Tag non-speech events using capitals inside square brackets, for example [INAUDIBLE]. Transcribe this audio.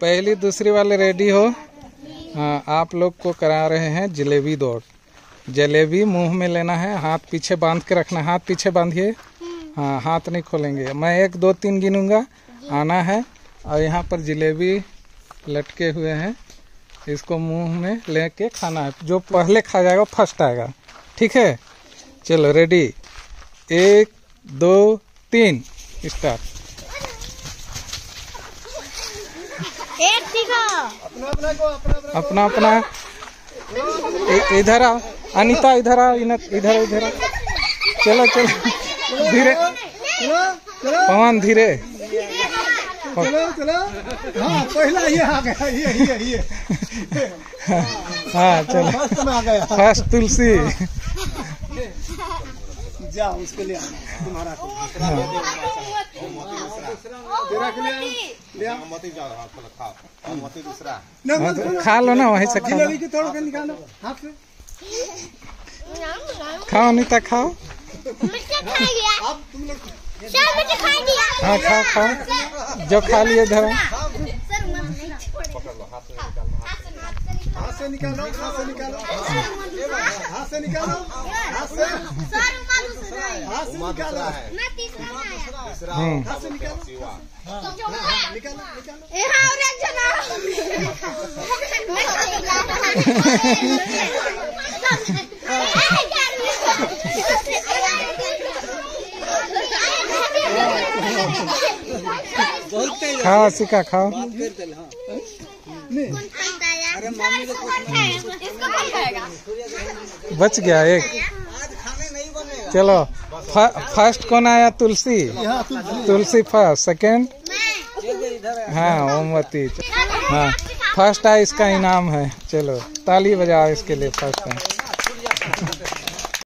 पहली दूसरी वाले रेडी हो। हाँ आप लोग को करा रहे हैं जलेबी दौड़। जलेबी मुँह में लेना है, हाथ पीछे बाँध के रखना हाथ पीछे बांधिए। हाँ हाथ नहीं खोलेंगे। मैं एक, दो, तीन गिनूँगा। आना है और यहाँ पर जलेबी लटके हुए हैं। इसको मुँह में लेके खाना है। जो पहले खा जाएगा फ़र्स्ट आएगा। ठीक है? चलो रेडी एक, दो, तीन। स्टार्ट एक सीखो। अपना अपना। इधर आओ अनिता इधर आओ इधर इधर आओ चलो चलो। धीरे। पवन धीरे। चलो चलो। हाँ पहला ये आ गया ये ये ये। हाँ चलो। फ़र्स्ट में आ गया। फ़र्स्ट तुलसी। जा उसके लिए तुम्हारा। खा लो ना वहीं से खा लो जिलेबी की तोड़ के निकालो हाथ से। खाओ खाओ। मिर्ची खा लिया। अब तुम लोग सर मिर्ची खा लिया। हाँ खाओ खाओ। जो खा लिए धरो सर मत नहीं हाथ से निकालो हाथ से निकालो। हाथ से निकालो हाथ से सर मत सुनाई हाथ से निकालो मैं तीसरा में आया तीसरा से निकालो? जीवा निकालो निकालो। ए हाँ। और एक जना [LAUGHS] [LAUGHS] खाओ सिका खाओ। अरे मम्मी इसको कौन खाएगा बच गया एक। चलो। फ़र्स्ट कौन आया? तुलसी। तुलसी। फ़र्स्ट सेकंड हाँ ओमवती हाँ फ़र्स्ट आया इसका इनाम है। चलो ताली बजाओ इसके लिए फ़र्स्ट है।